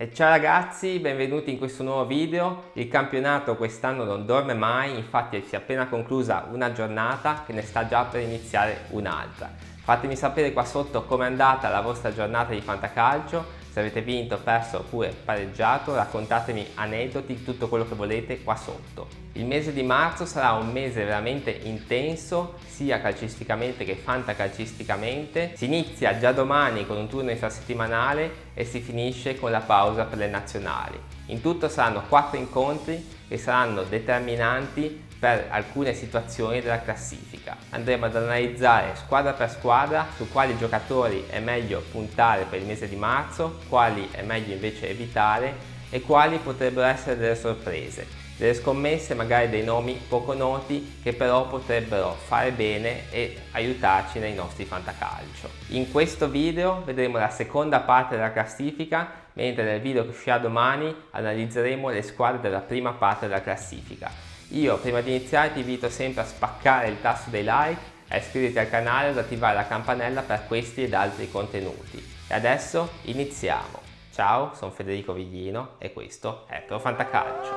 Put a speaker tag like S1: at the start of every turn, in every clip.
S1: E ciao ragazzi, benvenuti in questo nuovo video. Il campionato quest'anno non dorme mai, infatti si è appena conclusa una giornata che ne sta già per iniziare un'altra. Fatemi sapere qua sotto com'è andata la vostra giornata di fantacalcio, se avete vinto, perso oppure pareggiato, raccontatemi aneddoti, tutto quello che volete qua sotto. Il mese di marzo sarà un mese veramente intenso, sia calcisticamente che fantacalcisticamente. Si inizia già domani con un turno infrasettimanale e si finisce con la pausa per le nazionali. In tutto saranno quattro incontri che saranno determinanti per alcune situazioni della classifica. Andremo ad analizzare squadra per squadra su quali giocatori è meglio puntare per il mese di marzo, quali è meglio invece evitare e quali potrebbero essere delle sorprese, delle scommesse magari dei nomi poco noti che però potrebbero fare bene e aiutarci nei nostri fantacalcio. In questo video vedremo la seconda parte della classifica mentre nel video che uscirà domani analizzeremo le squadre della prima parte della classifica. Io prima di iniziare ti invito sempre a spaccare il tasto dei like, a iscriverti al canale e ad attivare la campanella per questi ed altri contenuti. E adesso iniziamo. Ciao, sono Federico Viglino e questo è Pro Fantacalcio.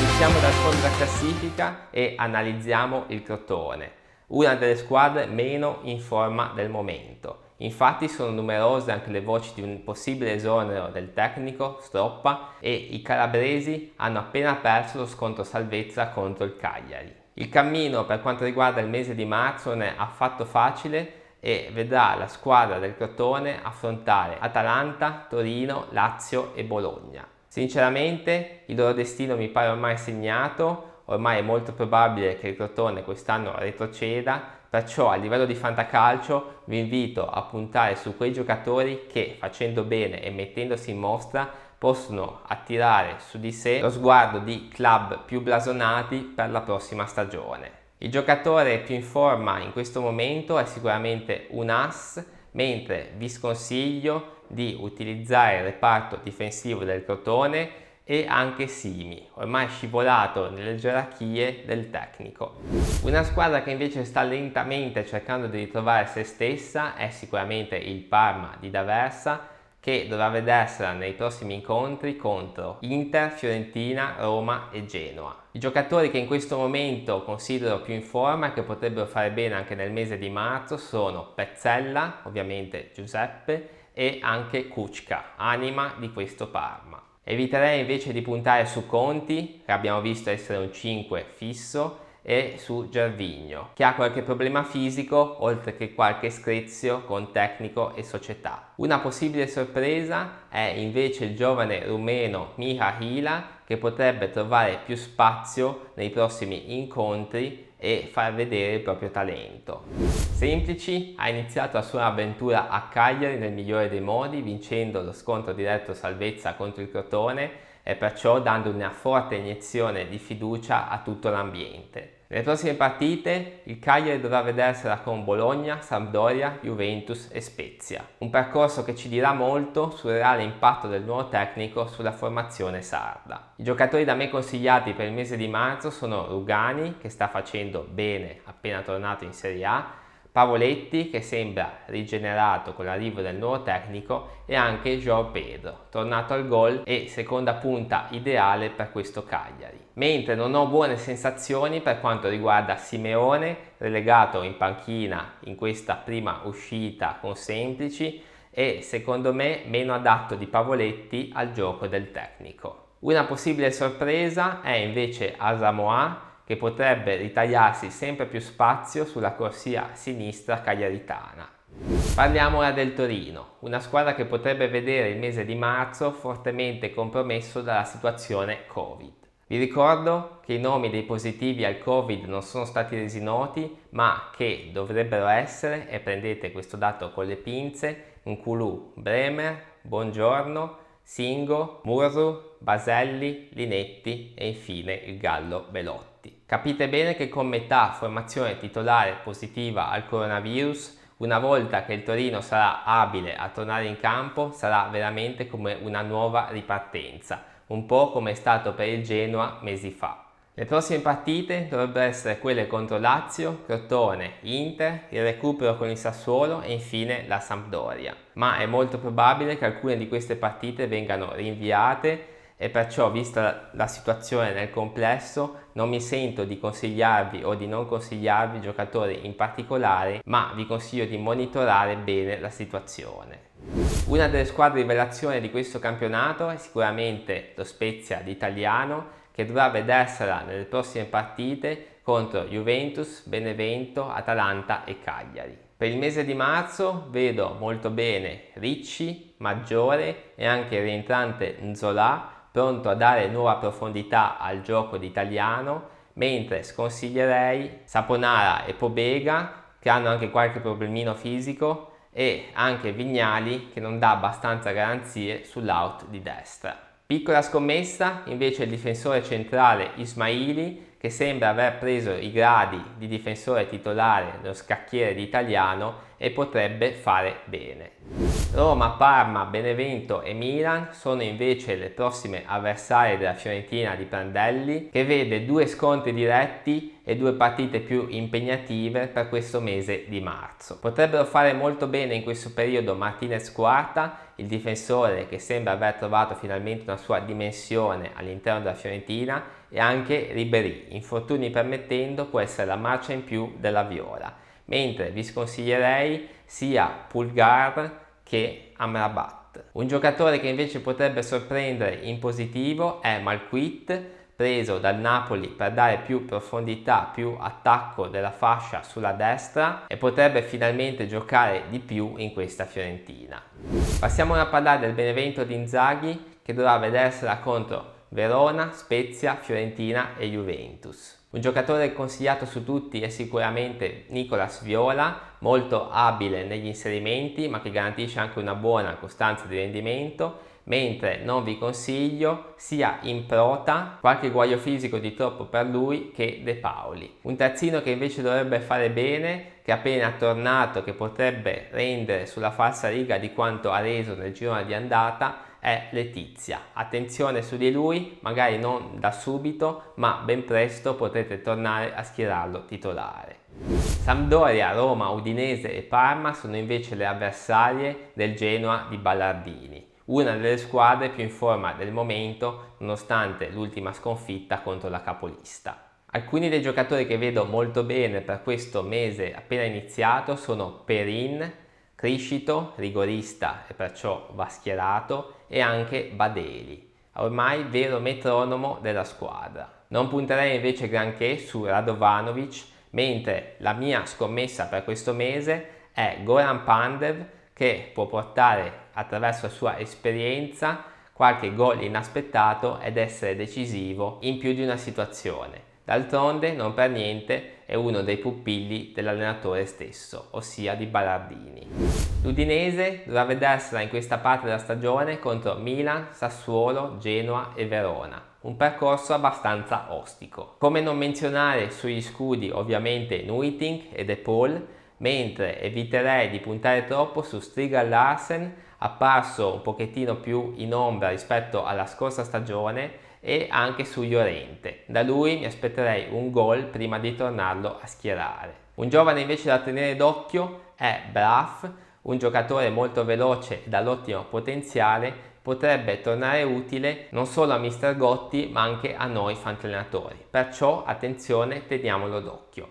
S1: Iniziamo dal fondo della classifica e analizziamo il Crotone, una delle squadre meno in forma del momento. Infatti sono numerose anche le voci di un possibile esonero del tecnico Stroppa e i calabresi hanno appena perso lo scontro salvezza contro il Cagliari. Il cammino per quanto riguarda il mese di marzo non è affatto facile e vedrà la squadra del Crotone affrontare Atalanta, Torino, Lazio e Bologna. Sinceramente il loro destino mi pare ormai segnato, ormai è molto probabile che il Crotone quest'anno retroceda Perciò a livello di fantacalcio vi invito a puntare su quei giocatori che facendo bene e mettendosi in mostra possono attirare su di sé lo sguardo di club più blasonati per la prossima stagione. Il giocatore più in forma in questo momento è sicuramente un as, mentre vi sconsiglio di utilizzare il reparto difensivo del Crotone e anche Simi, ormai scivolato nelle gerarchie del tecnico. Una squadra che invece sta lentamente cercando di ritrovare se stessa è sicuramente il Parma di D'Aversa che dovrà vedersela nei prossimi incontri contro Inter, Fiorentina, Roma e Genoa. I giocatori che in questo momento considero più in forma e che potrebbero fare bene anche nel mese di marzo sono Pezzella, ovviamente Giuseppe, e anche Kuczka, anima di questo Parma. Eviterei invece di puntare su Conti, che abbiamo visto essere un 5 fisso, e su Gervigno, che ha qualche problema fisico oltre che qualche screzio con tecnico e società. Una possibile sorpresa è invece il giovane rumeno Miha Hila che potrebbe trovare più spazio nei prossimi incontri e far vedere il proprio talento. Semplici ha iniziato la sua avventura a Cagliari nel migliore dei modi, vincendo lo scontro diretto salvezza contro il Crotone e perciò dando una forte iniezione di fiducia a tutto l'ambiente. Nelle prossime partite il Cagliari dovrà vedersela con Bologna, Sampdoria, Juventus e Spezia. Un percorso che ci dirà molto sul reale impatto del nuovo tecnico sulla formazione sarda. I giocatori da me consigliati per il mese di marzo sono Rugani, che sta facendo bene appena tornato in Serie A, Pavoletti che sembra rigenerato con l'arrivo del nuovo tecnico e anche Joao Pedro, tornato al gol e seconda punta ideale per questo Cagliari. Mentre non ho buone sensazioni per quanto riguarda Simeone, relegato in panchina in questa prima uscita con semplici e secondo me meno adatto di Pavoletti al gioco del tecnico. Una possibile sorpresa è invece Asamoah che potrebbe ritagliarsi sempre più spazio sulla corsia sinistra cagliaritana. Parliamo ora del Torino, una squadra che potrebbe vedere il mese di marzo fortemente compromesso dalla situazione Covid. Vi ricordo che i nomi dei positivi al Covid non sono stati resi noti, ma che dovrebbero essere, e prendete questo dato con le pinze, Nkulu, Bremer, Buongiorno, Singo, Murru, Baselli, Linetti e infine il Gallo Belotti. Capite bene che con metà formazione titolare positiva al coronavirus, una volta che il Torino sarà abile a tornare in campo, sarà veramente come una nuova ripartenza, un po' come è stato per il Genoa mesi fa. Le prossime partite dovrebbero essere quelle contro Lazio, Crotone, Inter, il recupero con il Sassuolo e infine la Sampdoria. Ma è molto probabile che alcune di queste partite vengano rinviate e perciò, vista la situazione nel complesso, non mi sento di consigliarvi o di non consigliarvi giocatori in particolare, ma vi consiglio di monitorare bene la situazione. Una delle squadre rivelazione di questo campionato è sicuramente lo Spezia d'Italiano, che dovrà vedersela nelle prossime partite contro Juventus, Benevento, Atalanta e Cagliari. Per il mese di marzo vedo molto bene Ricci, Maggiore e anche rientrante Nzola pronto a dare nuova profondità al gioco d'italiano, mentre sconsiglierei Saponara e Pobega che hanno anche qualche problemino fisico e anche Vignali che non dà abbastanza garanzie sull'out di destra. Piccola scommessa invece il difensore centrale Ismaili che sembra aver preso i gradi di difensore titolare nello scacchiere italiano e potrebbe fare bene. Roma, Parma, Benevento e Milan sono invece le prossime avversarie della Fiorentina di Prandelli che vede due scontri diretti e due partite più impegnative per questo mese di marzo. Potrebbero fare molto bene in questo periodo Martinez Quarta, il difensore che sembra aver trovato finalmente una sua dimensione all'interno della Fiorentina e anche Ribery, infortuni permettendo può essere la marcia in più della Viola mentre vi sconsiglierei sia Pulgar che Amrabat. Un giocatore che invece potrebbe sorprendere in positivo è Malquit, preso dal Napoli per dare più profondità, più attacco della fascia sulla destra e potrebbe finalmente giocare di più in questa Fiorentina. Passiamo ora a parlare del Benevento di Inzaghi che dovrà vedersela contro Verona, Spezia, Fiorentina e Juventus. Un giocatore consigliato su tutti è sicuramente Nicolas Viola, molto abile negli inserimenti ma che garantisce anche una buona costanza di rendimento, mentre non vi consiglio sia in prota qualche guaio fisico di troppo per lui che De Paoli. Un terzino che invece dovrebbe fare bene, che appena tornato, che potrebbe rendere sulla falsa riga di quanto ha reso nel girone di andata, è Letizia. Attenzione su di lui, magari non da subito, ma ben presto potrete tornare a schierarlo titolare. Sampdoria, Roma, Udinese e Parma sono invece le avversarie del Genoa di Ballardini, una delle squadre più in forma del momento nonostante l'ultima sconfitta contro la capolista. Alcuni dei giocatori che vedo molto bene per questo mese appena iniziato sono Perin, Criscito, rigorista e perciò va schierato, e anche Badeli, ormai vero metronomo della squadra. Non punterei invece granché su Radovanovic, mentre la mia scommessa per questo mese è Goran Pandev che può portare attraverso la sua esperienza qualche gol inaspettato ed essere decisivo in più di una situazione. D'altronde, non per niente, è uno dei pupilli dell'allenatore stesso, ossia di Ballardini. L'Udinese dovrà vedersela in questa parte della stagione contro Milan, Sassuolo, Genoa e Verona. Un percorso abbastanza ostico. Come non menzionare sugli scudi ovviamente Nuiting e De Paul, mentre eviterei di puntare troppo su Striga Larsen, apparso un pochettino più in ombra rispetto alla scorsa stagione e anche su Llorente. Da lui mi aspetterei un gol prima di tornarlo a schierare. Un giovane invece da tenere d'occhio è Braff, un giocatore molto veloce e dall'ottimo potenziale potrebbe tornare utile non solo a Mister Gotti ma anche a noi fantallenatori. Perciò attenzione, teniamolo d'occhio.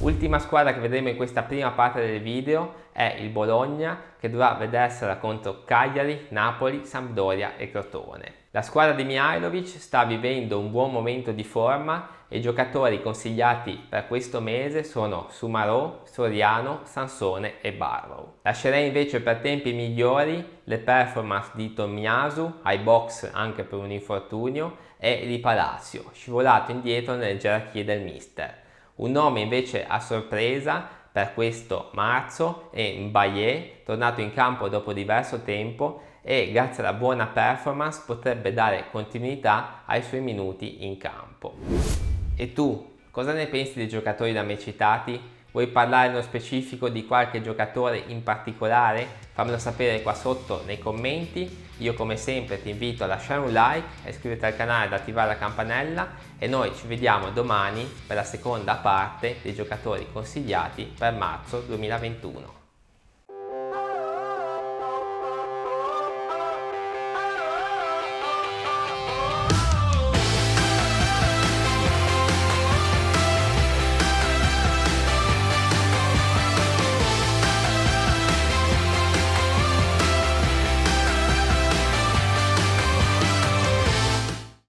S1: Ultima squadra che vedremo in questa prima parte del video è il Bologna che dovrà vedersela contro Cagliari, Napoli, Sampdoria e Crotone. La squadra di Mihailovic sta vivendo un buon momento di forma e i giocatori consigliati per questo mese sono Sumarò, Soriano, Sansone e Barrow. Lascerei invece per tempi migliori le performance di Tomiasu, ai box anche per un infortunio, e di Palacio, scivolato indietro nelle gerarchie del mister. Un nome invece a sorpresa per questo marzo è Mbaye, tornato in campo dopo diverso tempo e grazie alla buona performance potrebbe dare continuità ai suoi minuti in campo. E tu, cosa ne pensi dei giocatori da me citati? Vuoi parlare nello specifico di qualche giocatore in particolare? Fammelo sapere qua sotto nei commenti. Io come sempre ti invito a lasciare un like, a iscriverti al canale, ad attivare la campanella e noi ci vediamo domani per la seconda parte dei giocatori consigliati per marzo 2021.